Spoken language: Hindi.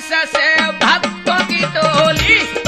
दिशा भक्तों की टोली।